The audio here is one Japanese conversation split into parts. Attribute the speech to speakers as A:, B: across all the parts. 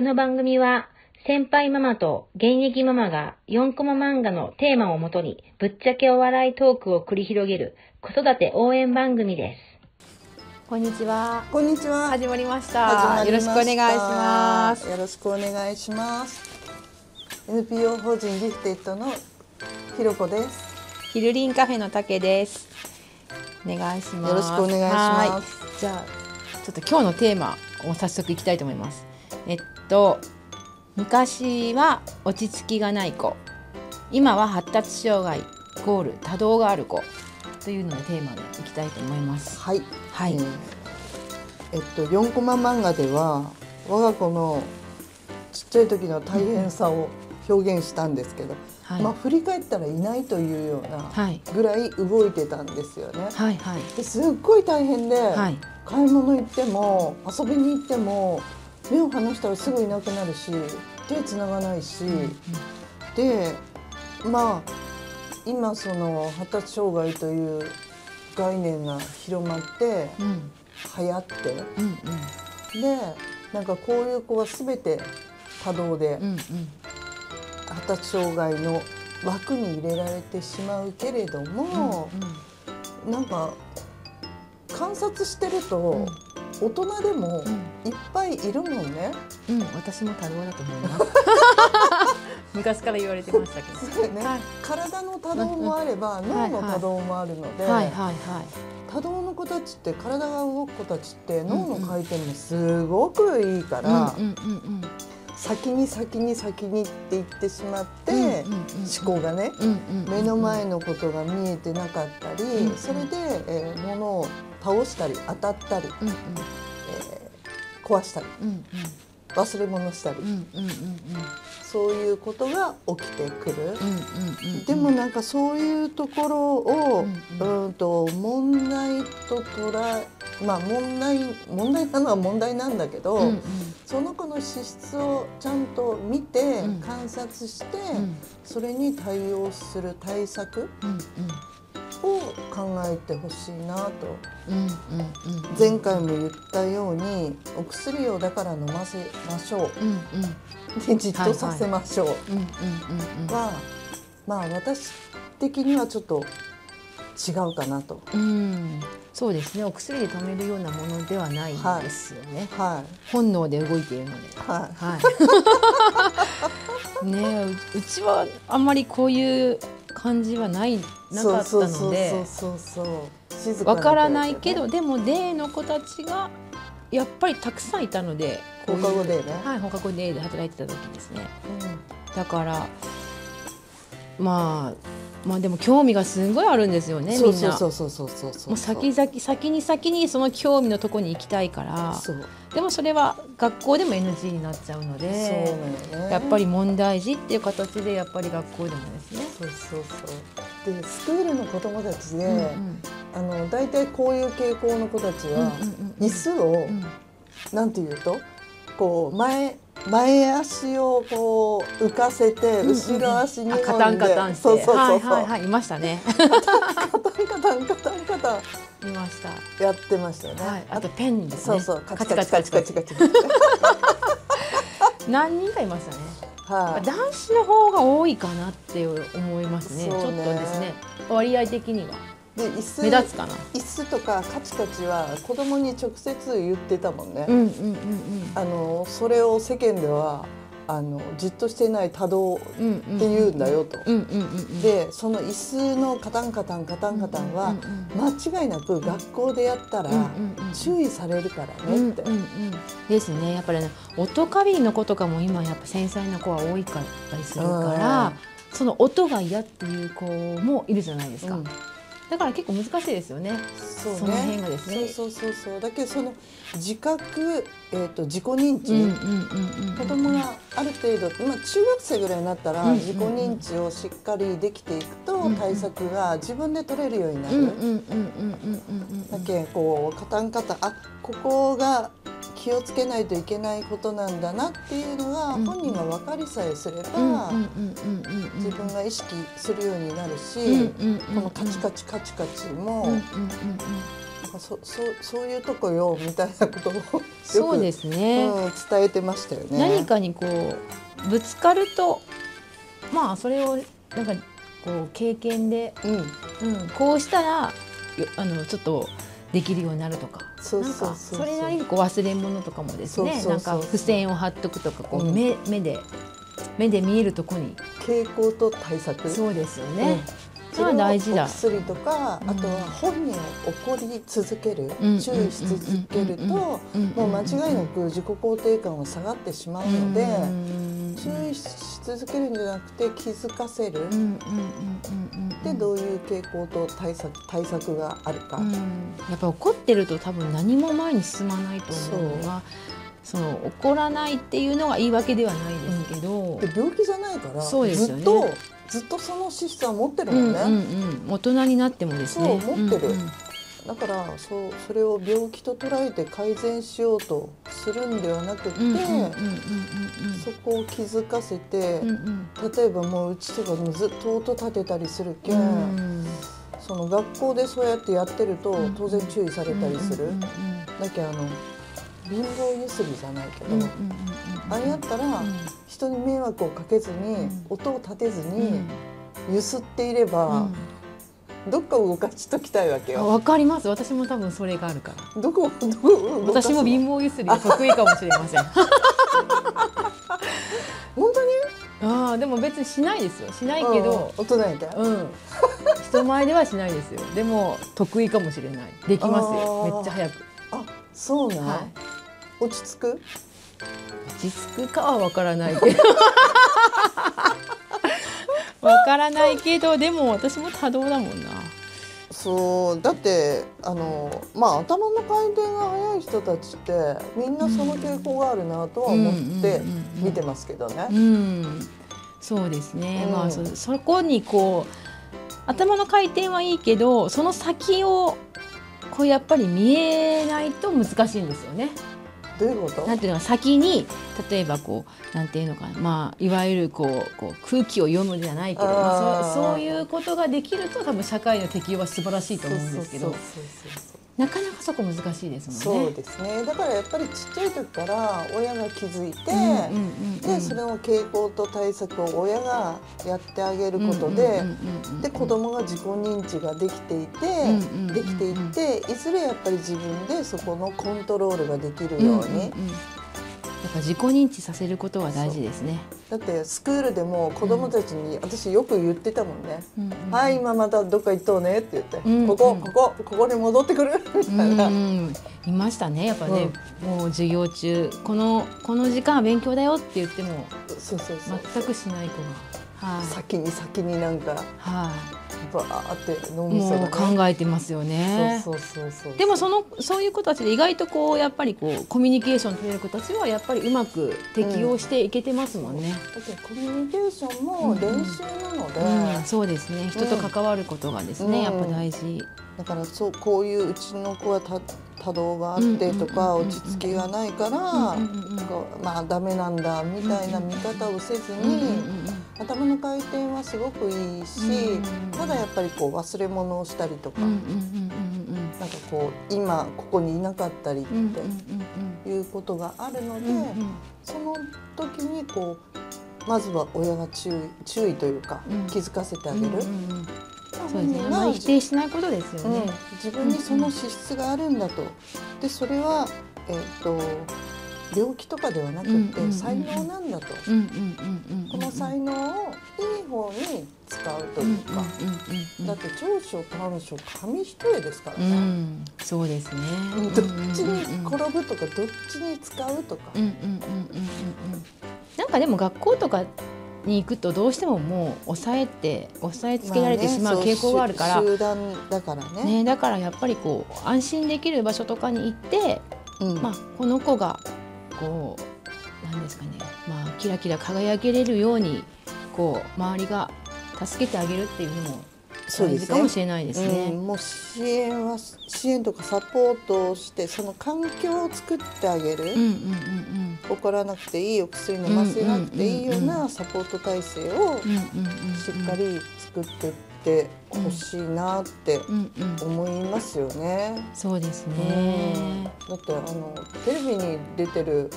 A: の番組は、先輩ママと現役ママが4コマ漫画のテーマをもとに、ぶっちゃけお笑いトークを繰り広げる子育て応援番組です。
B: こんにちは。
C: こんにちは。
B: 始まりまし
C: 始
B: た。
C: まりました
B: よろしくお願いします。
C: よろしくお願いします。NPO 法人ギフテッドのひろこです。
B: ヒルリンカフェの竹です。お願いします。
C: よろしくお願いします
B: はい。じゃあちょっと今日のテーマを早速いきたいと思います。えっと昔は落ち着きがない子、今は発達障害イコール多動がある子。というのをテーマでいきたいと思います。
C: はい。
B: はい。
C: えっと四コマ漫画では我が子のちっちゃい時の大変さを表現したんですけど、
B: はい。
C: まあ振り返ったらいないというような
B: はい。
C: ぐらい動いてたんですよね。
B: はいはい。
C: ですっごい大変で、
B: はい。
C: 買い物行っても遊びに行っても目を離したらすぐいなくなるし手つながないし、でまあ今その発達障害という概念が広まって
B: うん。
C: 流行って
B: うんうん。
C: でなんかこういう子は全て多動で
B: うんうん。
C: 発達障害の枠に入れられてしまうけれども、なんか観察してると、大人でもいっぱいいるもんね。
B: うん、私も多動だと思います。昔から言われてましたけど。
C: ね。
B: はい。
C: 体の多動もあれば脳の多動もあるので、
B: はいはいはい。
C: 多動の子たちって体が動く子たちって脳の回転もすごくいいから、先に先に先にって言ってしまって、思考がね、目の前のことが見えてなかったり、
B: うん。
C: それで、えー物を倒したり当たったり、
B: うんうん。
C: えー壊したり
B: うん
C: 忘れ物したり、
B: うんうんうんうん。
C: そういうことが起きてくる。
B: うんうんうん
C: でもなんかそういうところを、
B: う
C: うん。ん、と問題と捉えまあ問題問題なのは問題なんだけど、
B: うんうん。
C: その子の資質をちゃんと見て、
B: うん。
C: 観察して、
B: うん。
C: それに対応する対策
B: うん
C: を考えてほしいなと。
B: うんうんうん。
C: 前回も言ったようにお薬をだから飲ませましょ
B: う。んうん。
C: うでじっとさせましょう。は、まあ私的にはちょっと違うかなと。
B: うん。そうですね。お薬で止めるようなものではないですよね、
C: はい。
B: 本能で動いているので。
C: はい。
B: はい。ねうちはあんまりこういう感じはないなかったのでわからないけどでもデーの子たちがやっぱりたくさんいたので
C: 放課後デーね。
B: はい放課後デーで働いてた時ですね。だからまあまあでも興味がすごいあるんですよねみんな。
C: そうそうそうそうそう。
B: もう先々先に先にその興味のとこに行きたいから。でもそれは学校でも NG になっちゃうので
C: ね。
B: やっぱり問題児っていう形でやっぱり学校でもですね。
C: そうそうそう。でスクールの子供たちで、
B: うんうん。
C: あの大体こういう傾向の子たちは、
B: うんうんうん
C: 椅子を、
B: うん。
C: なんていうとこう前前足をこう浮かせて、後ろ足に
B: あカタンカタンして。
C: そうそうそう
B: はいはいはい。いましたね。
C: カタンカタンカタンカタン
B: いました。
C: やってましたよね。
B: はい。あとペンですね。
C: そうそう。カチカチカチカチ。カチカチ。
B: 何人かいましたね。
C: はい。
B: 男子の方が多いかなって思いますね。ちょっとですね。割合的には
C: で椅子
B: 目立つかな？
C: 椅子とかカチカチは子供に直接言ってたもんね。
B: うんうんうん
C: あのそれを世間ではあのじっとしてない多動っ
B: うんうん
C: て言うんだよと。
B: うんうんうんうん。
C: でその椅子のカタンカタンカタンカタンは間違いなく学校でやったら
B: うんうんうん
C: 注意されるから
B: うん
C: ねって。
B: うんうんですね。やっぱりね音過敏の子とかも今やっぱ繊細な子は多いかったりするからその音が嫌っていう子もいるじゃないですか、
C: うん
B: だから結構難しいですよね。
C: そうね。
B: その辺がですね。
C: そうそうそうそう。だけどその自覚、えー、と自己認知、子供がある程度、まあ、中学生ぐらいになったら自己認知をしっかりできていくと対策が自分で取れるようになる。だけこうカタンカタンあここが気をつけないといけないことなんだなっていうのが
B: うん。
C: 本人が分かりさえすれば、自分が意識するようになるし、このカチカチカチカチも、そそうそういうとこよみたいなことをよく
B: そうですね、
C: うん、伝えてましたよね。
B: 何かにこうぶつかるとまあそれをなんかこう経験で、
C: うん、
B: うん、こうしたらよあのちょっとできるようになるとか。なんか
C: そ
B: れなりにこう忘れ物とかもですね。なんか付箋を貼っとくとかこう、
C: うん。
B: 目目で目で見えるとこに。
C: 傾向と対策。
B: そうですよね、
C: うん。
B: それは大事だ。
C: 薬とか、
B: うん。
C: あとは本人を怒り続ける、
B: うん。
C: 注意し続けると、
B: うん。
C: もう間違いなく自己肯定感は下がってしまうので、
B: うん。
C: 注意し続けるんじゃなくて気づかせる、
B: うんうんうんうんうん
C: でどういう傾向と対策対策があるか、
B: うん。やっぱ怒ってると多分何も前に進まないと思うのがその怒らないっていうのが言い訳ではないですけど、
C: で病気じゃないから、
B: そうですよね。
C: ずっとずっとその資質は持ってる
B: うん
C: もんね、
B: うんうん、大人になってもですね。
C: そう持ってる。
B: うんうん
C: だからそうそれを病気と捉えて改善しようとするんではなくって、
B: うんうんうんうん
C: そこを気づかせて、
B: うんうん。
C: 例えばもううちとかもずっと音立てたりするけん、
B: うん。
C: その学校でそうやってやってると
B: うん。
C: 当然注意されたりする、
B: うんうん
C: だけどあの貧乏ゆすりじゃないけど、
B: うんうんうん
C: あれやったら人に迷惑をかけずに、
B: うん。
C: 音を立てず
B: うん。
C: にゆすっていれば、どっか動かしときたいわけよ。
B: あわかります。私も多分それがあるから。
C: どこどこ
B: 私も貧乏ゆすりが得意かもしれません。
C: 本当に？
B: ああでも別にしないですよ。しないけど。
C: うん大人やけん。
B: うん。人前ではしないですよ。でも得意かもしれない。できますよ。めっちゃ早く。
C: あそうなん、
B: はい。
C: 落ち着く？
B: 落ち着くかはわからないけど わからないけどでも私も多動だもんな。
C: そうだってあのまあ頭の回転が速い人たちってみんなその傾向があるなとは思って見てますけどね。
B: うん。そうですね、
C: うん。
B: まあそそこにこう頭の回転はいいけどその先をこうやっぱり見えないと難しいんですよね。
C: どういうこと？
B: なんていうのか先に例えばこうなんていうのかなまあいわゆるこうこう空気を読むじゃないけどまあそうそういうことができると多分社会の適応は素晴らしいと思うんですけどなかなかそこ難しいです
C: そうそう
B: もんね。
C: ですね。だからやっぱりちっちゃい時から親が気づいて、でそれの傾向と対策を親がやってあげることで、で子供が自己認知ができていて、できていっていずれやっぱり自分でそこのコントロールができるように、
B: やっぱ自己認知させることは大事ですね。
C: だってスクールでも子供たちに私よく言ってたもんね。
B: うんうん「
C: はい今またどっか行っとうね」って言って「
B: うん
C: ここ
B: うん。
C: ここここに戻ってくる」みたいな。
B: うん。いましたねやっぱね、もう授業中。このこの時間は勉強だよって言っても
C: そうそうそう。
B: 全くしない子が。はい
C: 先に先になんか
B: は
C: バーって脳
B: い
C: みそがね。
B: 考えてますよね。
C: そうそうそう
B: でもそのそういう子たちで意外とこうやっぱりこうコミュニケーション取れる子たちはやっぱりうまく適応していけてますもんね。
C: だってコミュニケーションも練習なので、
B: うん、そうですね。人と関わることがですね、
C: うん。
B: やっぱ大事。
C: だからそうこういううちの子は多多動があってとか
B: うん。
C: 落ち着きがないからまあダメなんだみたいな見方をせずに頭の回転はすごくいいし
B: うん
C: ただやっぱりこう忘れ物をしたりとかなんかこう今ここにいなかったりっていうことがあるのでその時にこうまずは親が注意注意というか
B: うん
C: 気づかせてあげる。
B: そうですね。まり否定しないことですよ
C: うん
B: ね。
C: 自分にその資質があるんだと。でそれは、えっと病気とかではなくって才能なんだと。この才能をいい方に使うというか。だって長所短所紙一重ですからね。
B: ん、そうですね。
C: うんどっちに転ぶとかどっちに使うとか。
B: なんかでも学校とかに行くとどうしてももう抑えて抑えつけられてしまう傾向があるから、
C: 集集団だからね。
B: ね、だからやっぱりこう安心できる場所とかに行って、
C: うん
B: まあ、この子がこうなんですかね、まあ、キラキラ輝けれるようにこう周りが助けてあげるっていうのも大事かもしれないですね。
C: うん、もう支援は支援とかサポートをしてその環境を作ってあげる、
B: うんうんうん
C: 怒らなくていいお薬飲ませなくていいようなサポート体制をしっかり作ってってってほしいなって
B: うんうん
C: 思いますよね。
B: そうです
C: うん。
B: ね
C: だってあのテレビに出てる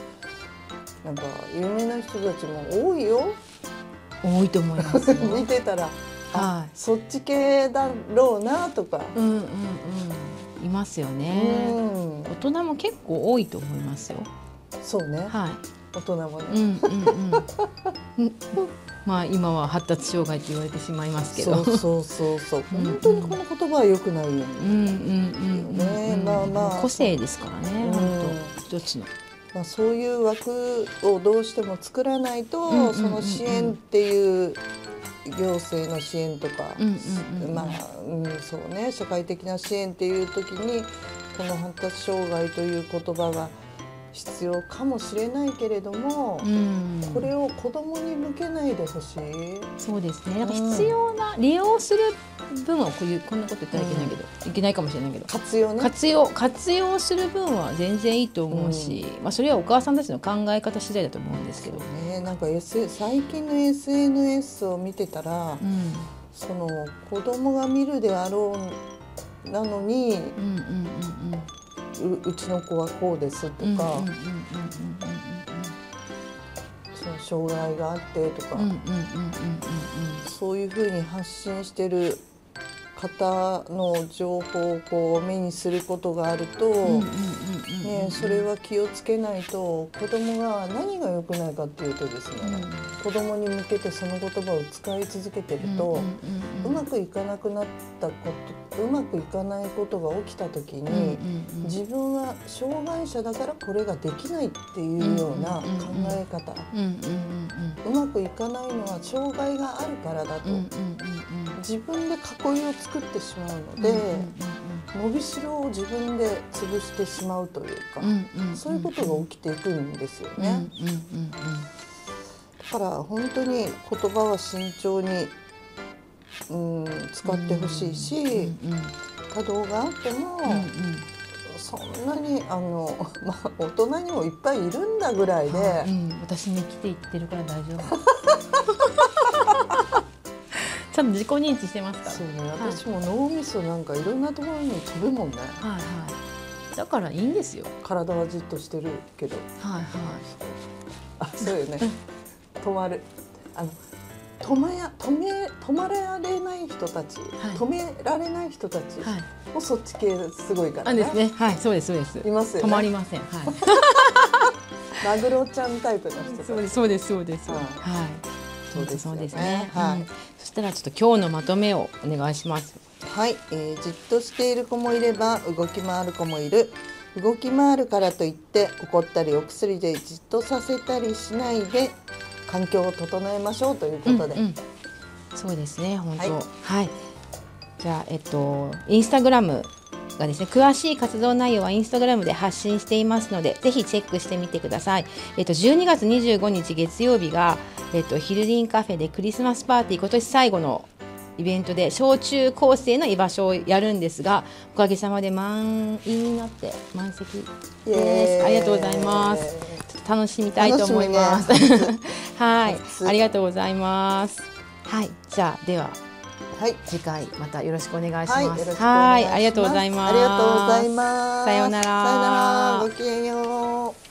C: なんか有名な人たちも多いよ。
B: 多いと思いますよ。
C: 見てたら、あ
B: はい。
C: そっち系だろうなとか、
B: うんうんうん。いますよね。
C: うん。
B: 大人も結構多いと思いますよ。
C: そうね。
B: はい。
C: 大人もね、
B: うんうんうんうん まあ今は発達障害って言われてしまいますけど。
C: そうそうそう本当にこの言葉は良くないよね。まあまあ。
B: 個性ですからね
C: うん。
B: 本当一つの。
C: まあ、そういう枠をどうしても作らないと、その支援っていう行政の支援とか、まあ、うん、そうね社会的な支援っていう時にこの発達障害という言葉が必要かもしれないけれども、
B: うん
C: これを子供に向けないでほしい。
B: そうですね。なんか必要な、利用する分はこういうこんなこと言ったらいけないけど、いけないかもしれないけど。
C: 活用ね。
B: 活用活用する分は全然いいと思うし、まあそれはお母さんたちの考え方次第だと思うんですけど。
C: ね、なんか、S、最近の SNS を見てたら、
B: うん
C: その子供が見るであろうなのに、
B: うんうんうん
C: ううちの子はこうですとか、障害があってとか、そういうふうに発信してる方の情報をこう目にすることがあると、
B: うんうんうんうんうん
C: ね、それは気をつけないと子供が何が良くないかっていうとですね、子供に向けてその言葉を使い続けてると、うまくいかなくなったことうまくいかないことが起きた時に、自分は障害者だからこれができないっていうような考え方、
B: うんうん
C: うまくいかないのは障害があるからだと、
B: うんうん
C: 自分で囲いを作ってしまうので、伸びしろを自分で潰してしまうというか、そういうことが起きていくんですよね。だから本当に言葉は慎重に、うん、使ってほしいし、多動があっても、そんなにあの、まあ、大人にもいっぱいいるんだぐらいで、
B: 私に来ていってるから大丈夫ちゃんと自己認知してますから。
C: そうね。私も脳みそなんかいろんなところに飛ぶもんね。
B: はいはい。だからいいんですよ。
C: 体はじっとしてるけど。
B: はいはい。
C: あそうよね。止まる。あの止めや止め止まられない人たち、
B: はい。
C: 止められない人たち
B: はい。
C: もそっち系すごいから
B: あですね。はいそうですそうです。
C: いますよね。
B: 止まりません。はい。
C: マグロちゃんタイプの人
B: そうですそうですそうです。
C: はい。
B: はい。
C: そうですよね。
B: そうですね。
C: はい
B: したらちょっと今日のまとめをお願いします。
C: はい、えーじっとしている子もいれば動き回る子もいる。動き回るからといって怒ったりお薬でじっとさせたりしないで環境を整えましょうということで、
B: うんうん。そうですね本当。
C: は
B: はい。い、じゃあえっとインスタグラムがですね詳しい活動内容はインスタグラムで発信していますのでぜひチェックしてみてください。えっと12月25日月曜日がえっとヒルリンカフェでクリスマスパーティー今年最後のイベントで小中高生の居場所をやるんですがおかげさまで満員になって満席です。ありがとうございます。楽しみたいと思います。
C: 楽しみ
B: はい
C: 夏、
B: ありがとうございます。はい、じゃあでは
C: はい
B: 次回またよろしくお願いします。
C: ろしくお願いします。
B: はいありがとうございます。
C: ありがとうございます。
B: さようなら
C: さようなら。ごきげんよう。